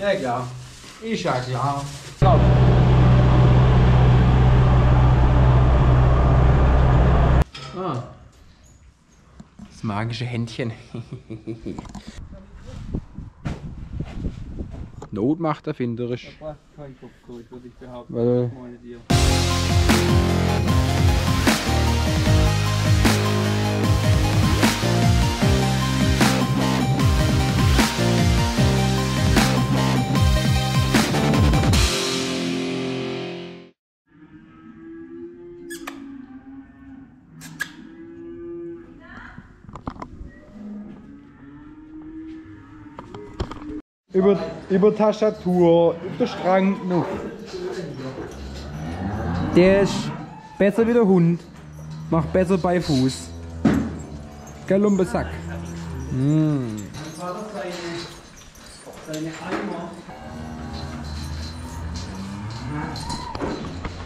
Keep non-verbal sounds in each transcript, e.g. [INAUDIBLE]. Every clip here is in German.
Ja klar. Ist ja klar. Ah. Das magische Händchen. [LAUGHS] Not macht erfinderisch. braucht kein Kopfkurs, würde ich behaupten. Weil- Meine dir. Über, über Tastatur, der Strang noch. Der ist besser wie der Hund. Macht besser bei Fuß. Gell, Lumpesack? Mm.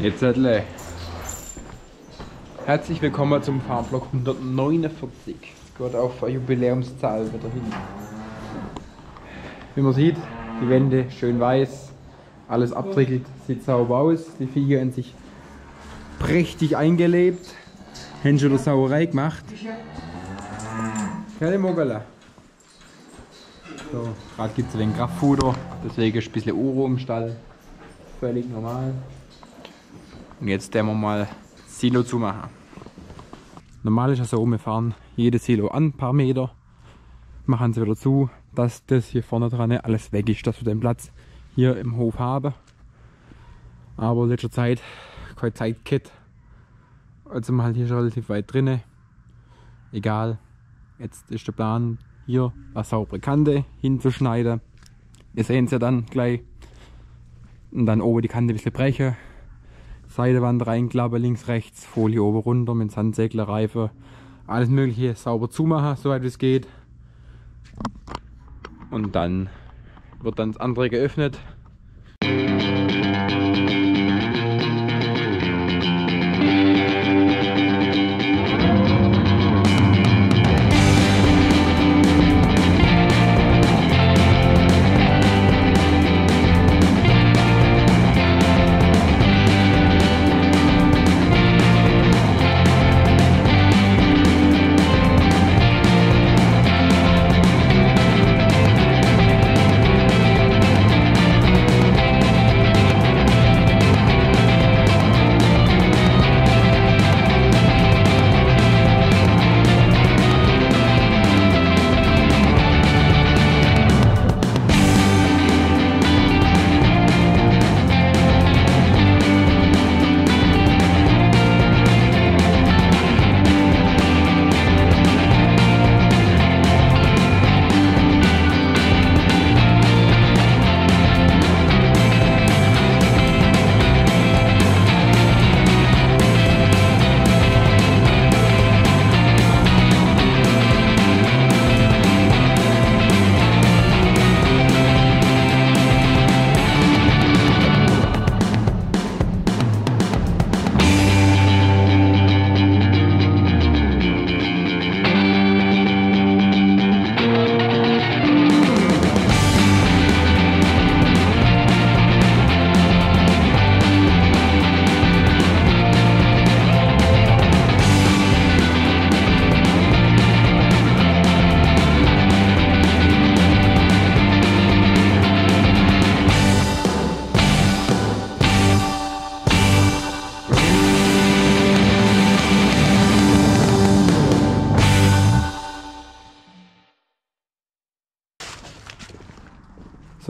Jetzt Zettle. Herzlich willkommen zum Fahrblock 149. Es geht auf Jubiläumszahl wieder hin. Wie man sieht, die Wände schön weiß, alles abtrickelt, sieht sauber aus. Die Viecher in sich prächtig eingelebt. Haben schon Sauerei gemacht. Keine Mogala. So, gerade gibt es den Kraftfutter, deswegen ist ein bisschen Uro im Stall. Völlig normal. Und jetzt werden wir mal Silo zumachen. Normal ist es so, wir fahren jedes Silo an, ein paar Meter, machen sie wieder zu, dass das hier vorne dran alles weg ist, dass wir den Platz hier im Hof haben. Aber in letzter Zeit keine Zeit gehabt. Also wir halt hier schon relativ weit drinne. Egal. Jetzt ist der Plan, hier eine saubere Kante hinzuschneiden. Wir sehen es ja dann gleich. Und dann oben die Kante ein bisschen brechen. Seitewand reinklappen, links, rechts, Folie oben runter mit Sandsegler, Reife. Alles mögliche sauber zumachen, soweit es geht. Und dann wird dann das andere geöffnet.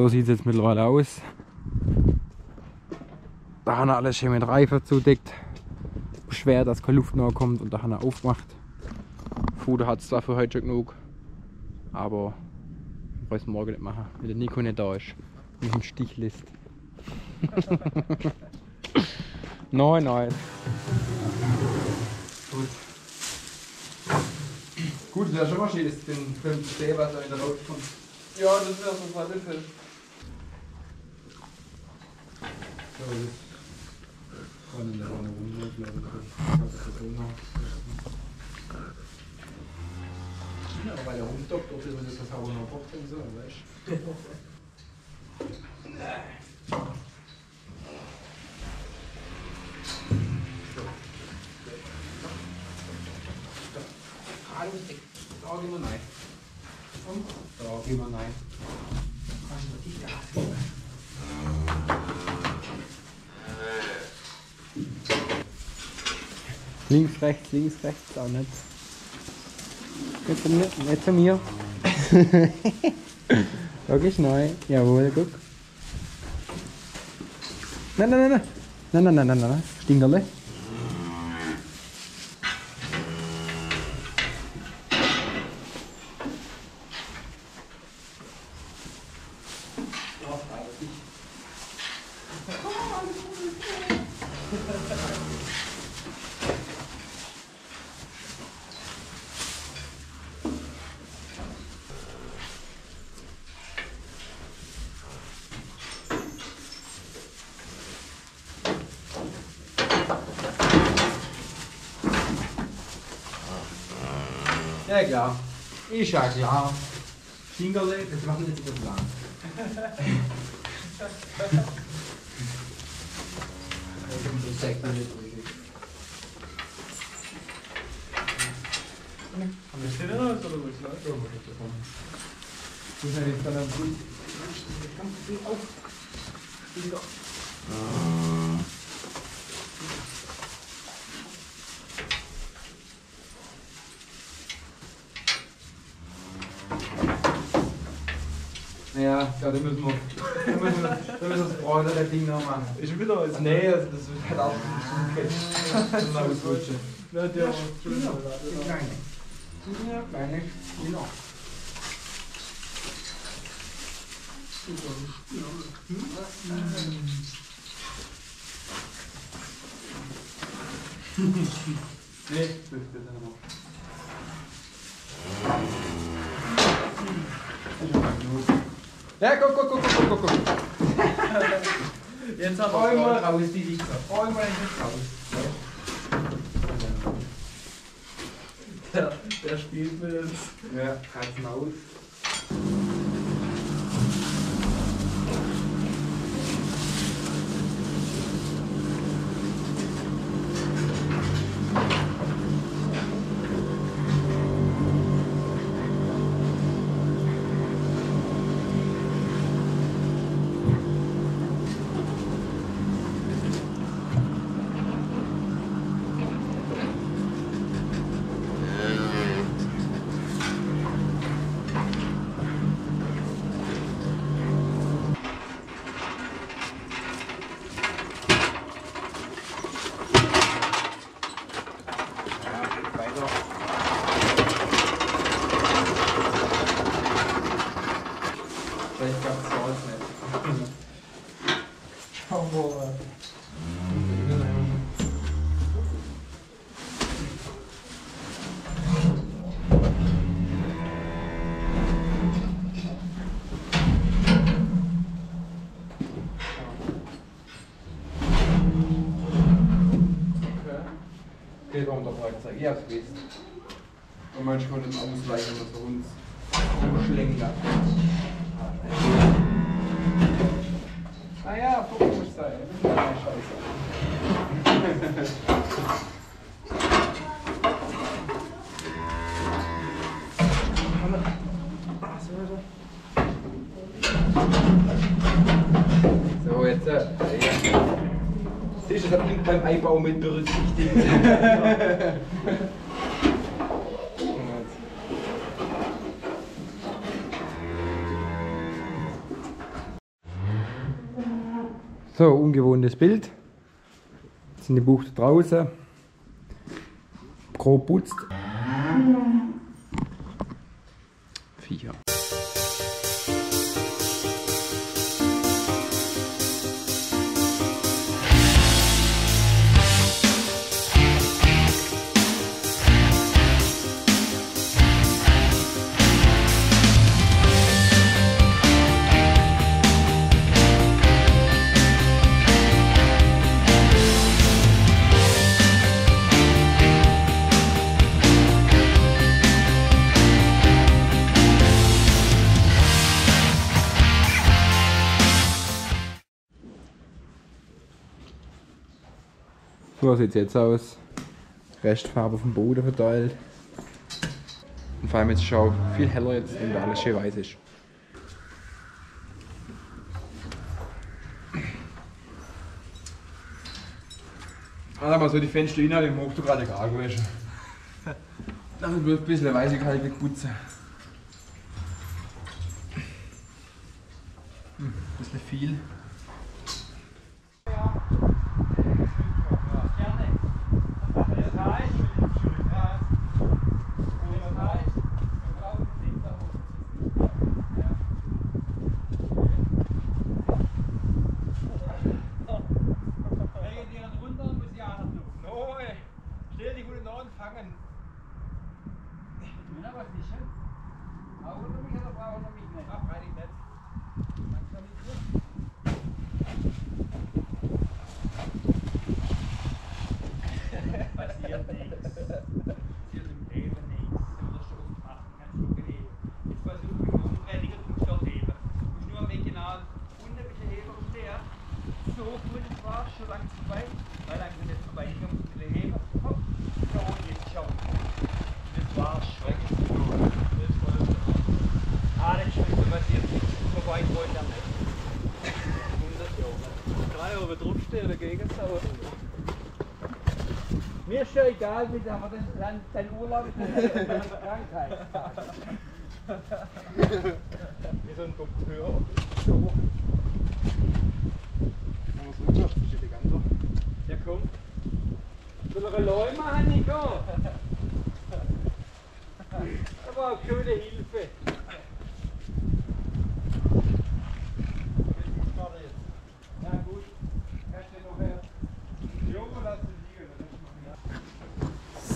So sieht es jetzt mittlerweile aus. Da haben wir alles schön mit Reifen zudeckt. Schwer, dass keine Luft noch kommt und da haben wir aufgemacht. Futter hat es zwar für heute schon genug, aber wir wollen es morgen nicht machen, weil der Nico nicht da ist. Mich im Stich lässt. [LAUGHS] nein, nein. Gut. Gut, das wäre schon mal schön, das für den Film zu sehen, was da in der Luft kommt. Ja, das wäre so ein Fall. Ja, weil der rumdockt, ob das ist, das auch noch Bock so, weißt du? Da gehen wir rein. Da gehen wir rein. Kannst du dich da Links, rechts, links, rechts, auch nicht. Nicht zu mir. Nicht zu mir. [LAUGHS] Wirklich neu. Jawohl, guck. Nein, nein, nein, nein. Nein, nein, nein, nein, nein. Stinkerle. Ja klar. Ist ja klar. Stinkerle, das machen wir jetzt über Plan. Ist der raus oder was läuft? Du hast jetzt dann am Grund. Ja, [LAUGHS] da müssen wir, da müssen wir, da müssen wir das bräunere Ding noch machen. Ist wieder alles? Nee, also das wird halt auch ein Zug ausrutschen. Ja, der war Die kleine. Die kleine Spieler. Nee, das ist dann noch. Ja, guck, guck, guck, guck, guck, guck. Jetzt haben wir raus, die Wichser. Räum mal raus. der, der spielt mit uns. Ja, halt's Maus. Ja, weiter. Vielleicht gab's zu Hause nicht. Schauen wir mal. Okay. Der Feuerzeug. Ich hab's gewusst. Und manchmal konnte es ausweichen, dass wir uns umschlängen lassen. Ah ja, muss sein. Scheiße. So, jetzt. Äh, ja. Siehst du, das ich beim Einbau mit berücksichtigt. So, ungewohntes Bild. Jetzt sind die Buchte draußen. Grob putzt. Vier. so sieht es jetzt aus. Restfarbe auf dem Boden verteilt. Und vor allem jetzt ist es viel heller jetzt, wenn alles schön weiß ist. Ah, also mal so die Fenster rein, die magst gerade gar nicht Dann bloß ein bisschen weiße kalte Kutze. Hm, ein bisschen viel. War schon lang vorbei. Weil lang sind jetzt muss ein bisschen heben. Hopp. So, jetzt schau. Das. Das war's. Ah, das schon passiert. Vorbei wollte er nicht. 100 Jahre. Drei Euro draufstehen, dagegen sauer. Mir ist schon egal, wie der hat dann dein Urlaub ist eine Krankheit. [LAUGHS] wie so ein Doktor. So. Ja komm. Soll er Leu machen, Nico? Das war eine schöne Hilfe.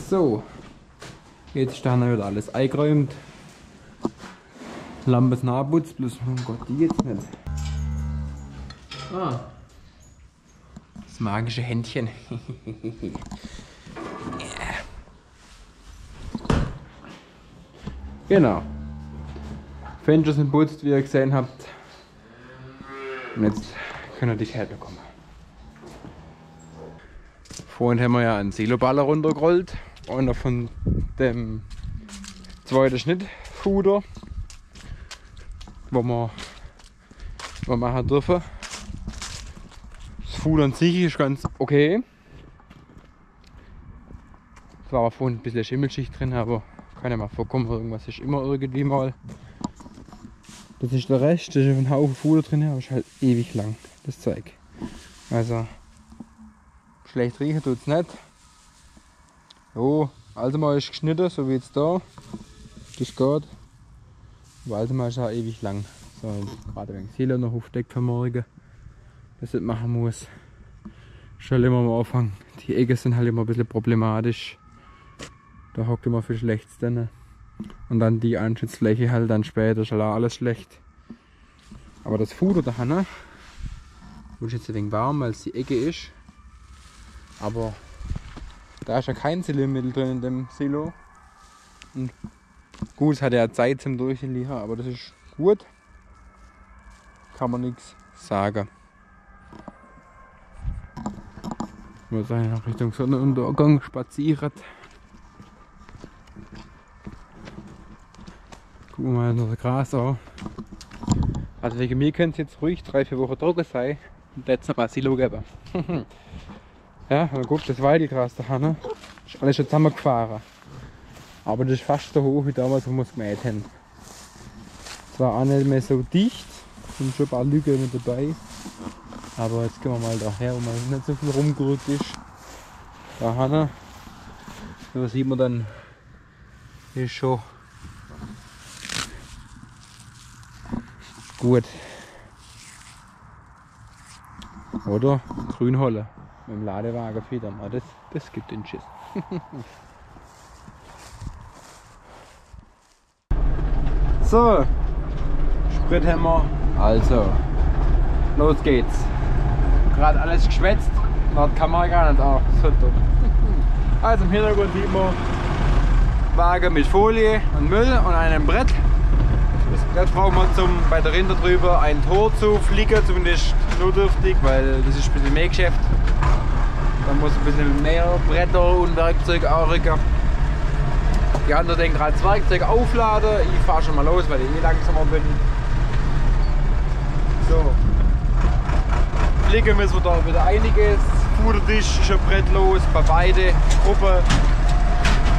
So, jetzt ist da wieder alles eingeräumt. Lampe ist nachputzt, bloß, oh Gott, die geht's nicht. Ah. Das magische Händchen. [LAUGHS] genau. Fenster sind putzt, wie ihr gesehen habt. Und jetzt könnt ihr die Kälte bekommen. Vorhin haben wir ja einen Siloballer runtergerollt. Einer von dem zweiten Schnittfuder, wo wir, wo wir machen dürfen. Fuder an sich ist ganz okay. Es war vorhin ein bisschen Schimmelschicht drin, aber kann ja mal vorkommen, irgendwas ist immer irgendwie mal. Das ist der Rest, da ist ein Haufen Fuder drin, aber ist halt ewig lang, das Zeug. Also schlecht riechen tut es nicht. Jo, also mal ist geschnitten, so wie jetzt da. Das geht. Aber also mal ist auch ewig lang. So, gerade wegen Silo noch aufdeckt für morgen. Das ich machen muss. Schon immer am Anfang. Die Ecken sind halt immer ein bisschen problematisch. Da hockt immer viel Schlechtes drin. Und dann die Anschutzfläche halt dann später ist halt alles schlecht. Aber das Futter da ne? ist jetzt ein wenig warm, weil es die Ecke ist. Aber da ist ja kein Silbermittel drin in dem Silo. Und gut, es hat ja Zeit zum Durchliefern, aber das ist gut. Kann man nichts sagen. Sind noch Richtung Sonnenuntergang spaziert. Gucken wir mal das Gras an. Also wegen mir könnte es jetzt ruhig drei, vier Wochen trocken sein und jetzt noch mal Silo geben. [LAUGHS] Ja, man guckt, das Weidegras da haben. Ist alles schon zusammengefahren. Aber das ist fast so hoch wie damals, wo wir es gemäht haben. Zwar auch nicht mehr so dicht, sind schon ein paar Lügen dabei. Aber jetzt gehen wir mal daher, wo man nicht so viel rumgerückt ist. Da haben Da sieht man dann, ist schon gut. Oder Grünholle mit dem Ladewagen federn. Ah, das, das gibt den Schiss. [LAUGHS] so, Sprit haben wir. Also, los geht's. Gerade alles geschwätzt, da kann man gar nicht auch. So dumm. Also im Hintergrund sieht man Wagen mit Folie und Müll und einem Brett. Das Brett brauchen wir zum bei der Rinder drüber ein Tor zu fliegen, zumindest notdürftig, weil das ist ein bisschen mehr Geschäft. Da muss ein bisschen mehr Bretter und Werkzeug anrücken. Die anderen denken gerade das Werkzeug aufladen. Ich fahre schon mal los, weil ich eh langsamer bin. So. Fliegen müssen wir da wieder einiges. gefuttert ist, ein Brett los bei beide Gruppen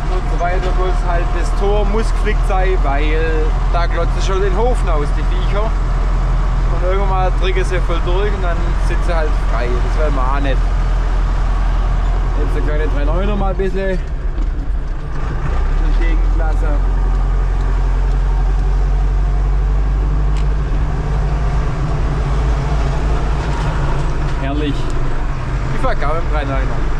und so weiter. Bloß halt das Tor muss geflickt sein, weil da glotzen schon den Hofen aus, die Viecher. Und irgendwann mal drücken sie voll durch und dann sind sie halt frei. Das will man auch nicht. Jetzt eine kleine 3,9er mal ein bisschen entgegengelassen. Herrlich. Ich verkaufe im 3,9er. Sieht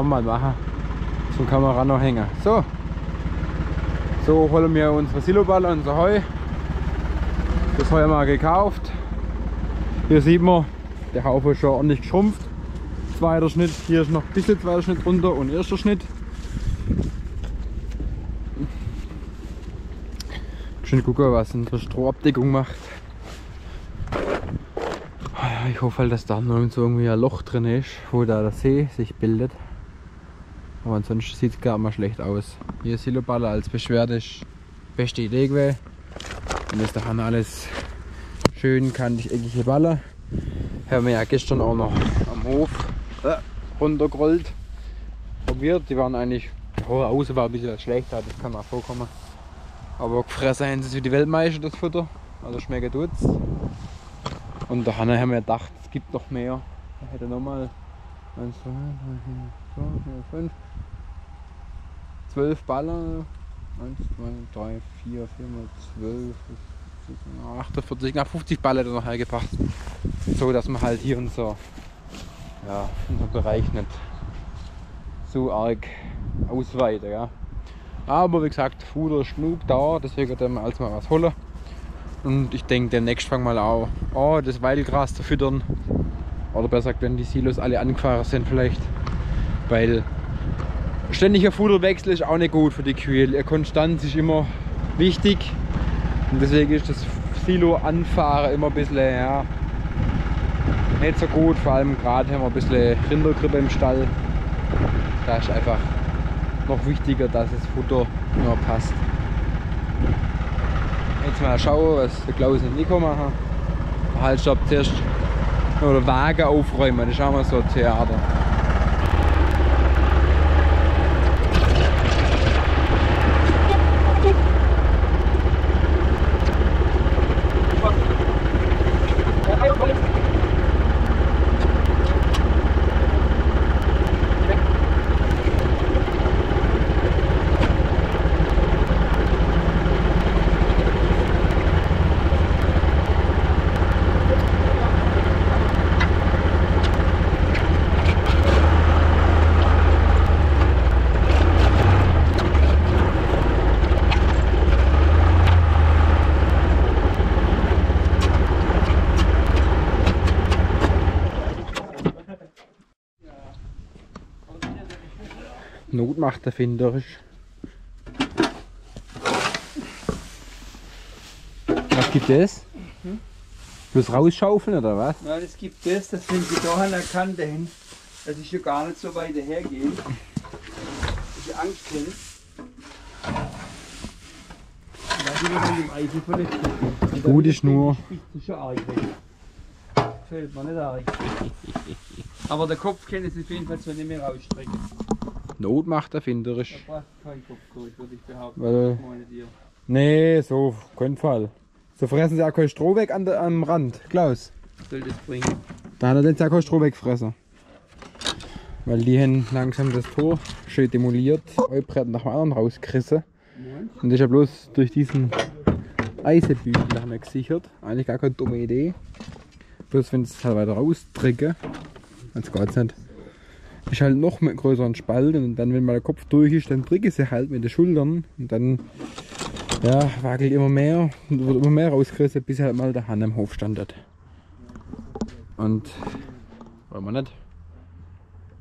kann mal machen. So kann man ran noch hängen. So. So holen wir unsere Siloballe, unser Heu. Das Heu haben wir gekauft. Hier sieht man, der Haufen ist schon ordentlich geschrumpft. Zweiter Schnitt, hier ist noch ein bisschen zweiter Schnitt runter und erster Schnitt. Schön gucken, was unsere Strohabdeckung macht. Ah Ich hoffe halt, dass da noch irgendwie ein Loch drin ist, wo da der See sich bildet. Aber ansonsten sieht es gar mal schlecht aus. Hier Siloballer als Beschwerde ist beste Idee gewesen. Und ist daheim alles schön kantig eckige Baller. Haben wir ja gestern auch noch am Hof äh, runtergerollt. Probiert, die waren eigentlich, die hohe Außen war ein bisschen schlechter, das kann mal vorkommen. Aber gefressen haben sie wie die Weltmeister das Futter. Also schmeckt tut's. Und da haben wir gedacht, es gibt noch mehr. Er hätte nochmal 1, 2, 3, 4, 5, 12 Baller. 1, 2, 3, 4, 4 mal 12, 48, nach 50 Baller hat er noch hergebracht. So dass man halt hier unser, ja, unser Bereich nicht so arg ausweiten. Ja. Aber wie gesagt, Futter ist genug da, deswegen werden wir alles mal was holen. Und ich denke, demnächst fangen wir mal auch an, das Weidegras zu füttern. Oder besser gesagt, wenn die Silos alle angefahren sind vielleicht. Weil ständiger Futterwechsel ist auch nicht gut für die Kühe. Konstanz ist immer wichtig. Und deswegen ist das Silo anfahren immer ein bisschen, ja, nicht so gut. Vor allem gerade haben wir ein bisschen Rindergrippe im Stall. Da ist einfach noch wichtiger, dass das Futter immer passt. Jetzt mal schauen, was der Klaus und Nico machen. Halt, stopp, zuerst oder Wagen aufräumen, das ist auch mal so ein Theater. Macht erfinderisch. Was gibt es? Bloß rausschaufeln oder was? Nein, es gibt das, das wenn Sie da an der Kante hin, dass ich ja gar nicht so weit hergehe. Ich Angst hätte. Da sind wir dann im Eisen verletzt. Und dann Gut wird ist nur- die Spitze schon arg weg. Fällt mir nicht arg. Aber der Kopf kann es auf jeden Fall so nicht mehr rausstrecken. Not macht Da erfinderisch. braucht kein Kopfkurs, würde ich behaupten. Weil-? Nee, so, keinen Fall. So fressen sie auch kein Stroh weg an der, am Rand, Klaus. Soll das bringen? Da hat er den auch kein Stroh weggefressen. Weil die haben langsam das Tor schön demoliert, ein Brett nach dem anderen rausgerissen. Und das ist ja bloß durch diesen Eisenbügel haben wir gesichert. Eigentlich gar keine dumme Idee. Bloß wenn es halt weiter rausdrücke, sonst geht's nicht. Ist halt noch mit größeren Spalt und dann wenn mal der Kopf durch ist, dann drücke sie halt mit den Schultern und dann ja, wackelt immer mehr und wird immer mehr rausgerissen, bis halt mal der Hahn im Hof standet. Und wollen wir nicht.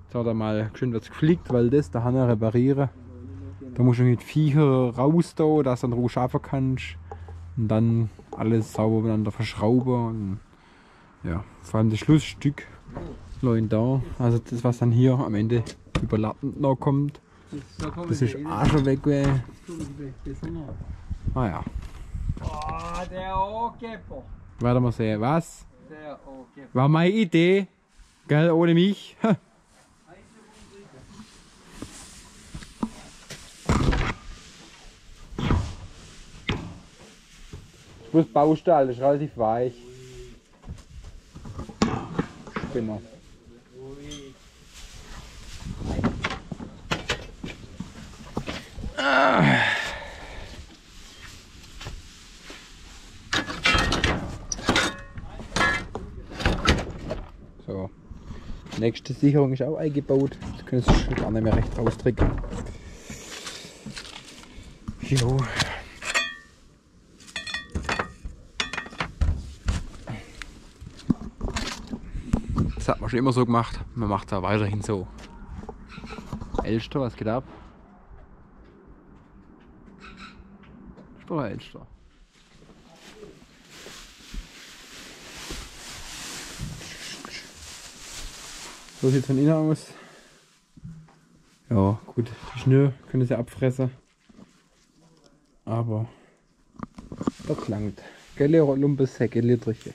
Jetzt hat er mal schön was gefliegt, weil das der Hahn reparieren. Da musst du mit Viecher raus da, dass du dann Ruhe schaffen kannst. Und dann alles sauber miteinander verschrauben. Und ja, vor allem das Schlussstück leuen da. Also das was dann hier am Ende überlappend noch kommt. Das ist auch schon weg. Ah ja, Ah, der Ohrgeber. werden wir sehen. Was? Der Ohrgeber. War meine Idee. Gell, ohne mich. Ha. [LAUGHS] Ich muss Baustall, das ist relativ weich. Spinner. So. Nächste Sicherung ist auch eingebaut. Das können Sie gar nicht mehr recht rausdrücken. Jo. Das hat man schon immer so gemacht. Man macht da weiterhin so. Elster, was geht ab? Oder Elster? So sieht es von innen aus. Ja, gut, die Schnür können sie abfressen. Aber das langt. Gelle Lumpes Hecke, Littriche.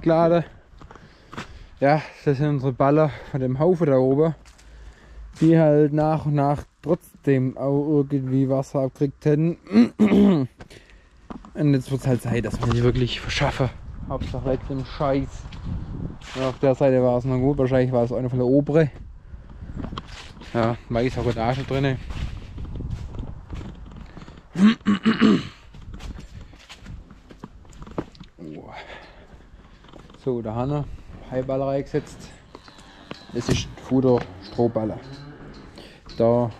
Abgeladen. Ja, das sind unsere Baller von dem Haufen da oben. Die halt nach und nach trotzdem auch irgendwie Wasser abkriegt hätten. Und jetzt wird es halt Zeit, dass man die wirklich verschaffe. Hauptsache weg dem Scheiß. Und auf der Seite war es noch gut, wahrscheinlich war es eine von der obere. Ja, weiß auch da schon drin. So, haben wir Heiballer reingesetzt. Das ist Futter Strohballer. Da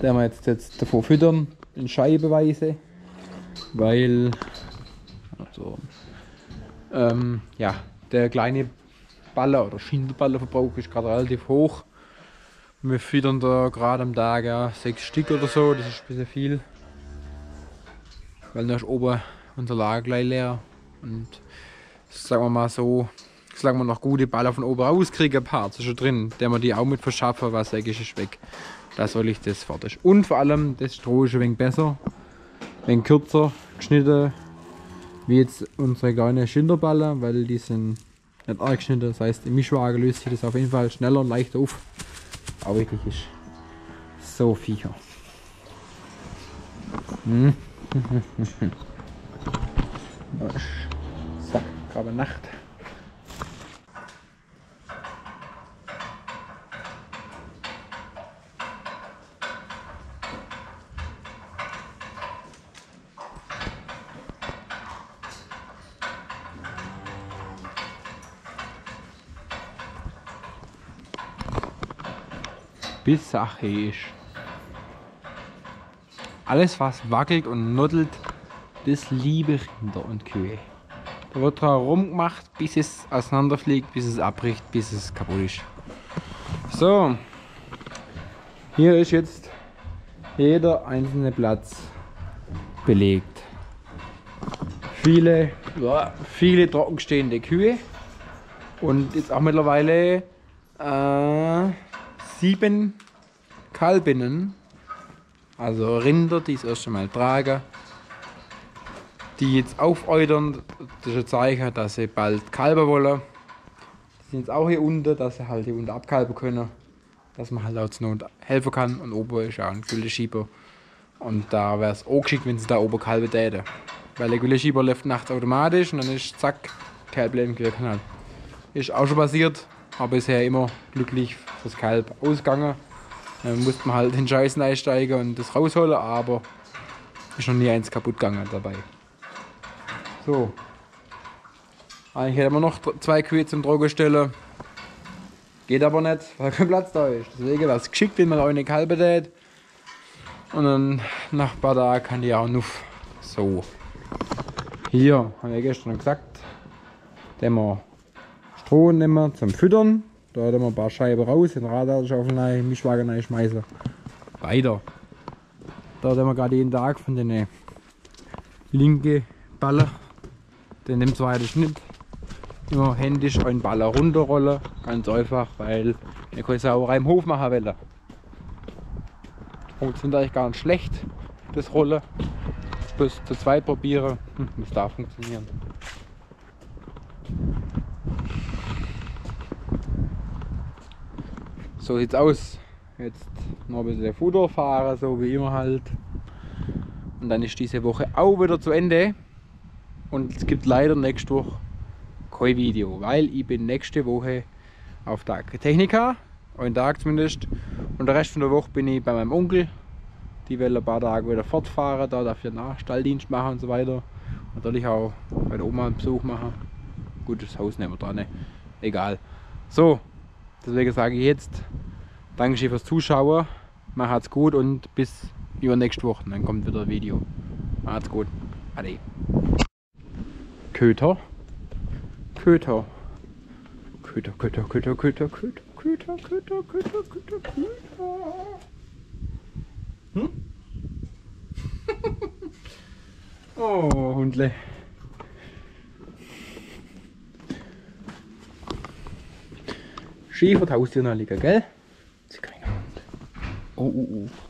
werden wir jetzt, jetzt davor füttern, in Scheibenweise, weil also, ähm, ja, der kleine Baller oder Schindelballerverbrauch ist gerade relativ hoch. Wir füttern da gerade am Tag ja, sechs Stück oder so, das ist ein bisschen viel. Weil da ist oben unser Lager gleich leer. Und sagen wir mal so, solange wir noch gute Baller von oben rauskriegen, ein paar ist schon drin, der wir die auch mit verschaffen, was weg ist, weg. Da soll ich das fertig. Und vor allem, das Stroh ist ein wenig besser, ein wenig kürzer geschnitten, wie jetzt unsere kleinen Schinderballer, weil die sind nicht arg geschnitten. Das heißt, im Mischwagen löst sich das auf jeden Fall schneller und leichter auf. Aber wirklich ist so Viecher. [LAUGHS] Gerade Nacht. bis Sache. Alles was wackelt und nuddelt, das liebe Rinder und Kühe. Da wird dran rumgemacht, bis es auseinanderfliegt, bis es abbricht, bis es kaputt ist. So, hier ist jetzt jeder einzelne Platz belegt. Viele, viele trockenstehende Kühe und jetzt auch mittlerweile äh, sieben Kalbinnen, also Rinder, die das erste Mal tragen, die jetzt aufäutern. Das ist ein Zeichen, dass sie bald kalben wollen. Die sind jetzt auch hier unten, dass sie halt hier unten abkalben können. Dass man halt auch zur Not helfen kann. Und oben ist auch ein Gülleschieber. Und da wäre es auch geschickt, wenn sie da oben kalben täten. Weil der Gülleschieber läuft nachts automatisch und dann ist zack, Kalb im Querkanal. Ist auch schon passiert, aber bisher immer glücklich fürs Kalb ausgegangen. Dann musste man halt den Scheiß einsteigen und das rausholen, aber ist noch nie eins kaputt gegangen dabei. So. Eigentlich hätten wir noch zwei Kühe zum Drogen stellen. Geht aber nicht, weil kein Platz da ist. Deswegen es geschickt, wenn man eine Kalbe tät. Und dann nach ein kann die auch noch so. Hier, haben wir gestern gesagt, den wir Stroh nehmen zum Füttern. Da haben wir ein paar Scheiben raus, den Radarschaufel rein, Mischwagen rein schmeißen. Weiter. Da haben wir gerade jeden Tag von den linken Baller, den dem zweiten Schnitt, immer händisch einen Baller runterrollen. Ganz einfach, weil wir können Sauerei im Hof machen wollen. Funktioniert eigentlich gar nicht schlecht, das Rollen. Bis zu zweit probieren, hm, muss da funktionieren. So sieht's aus. Jetzt noch ein bisschen Futter fahren, so wie immer halt. Und dann ist diese Woche auch wieder zu Ende. Und es gibt leider nächste Woche kein Video, weil ich bin nächste Woche auf der Technika, einen Tag zumindest. Und der Rest von der Woche bin ich bei meinem Onkel. Die will ein paar Tage wieder fortfahren, da darf ich nach Stalldienst machen und so weiter. Und natürlich auch bei der Oma einen Besuch machen. Gut, das Haus nehmen wir dran, ne? egal. So, deswegen sage ich jetzt Dankeschön fürs Zuschauen. Macht's gut und bis übernächste Woche. Dann kommt wieder ein Video. Macht's gut. Ade. Köter. Köter. Köter, Köter, Köter, Köter, Köter, Köter, Köter, Köter, Köter, Köter. Hm? [LAUGHS] oh, Hundle. Schiefer Haustier gell? Sie kriegen Hund. Oh, oh, oh.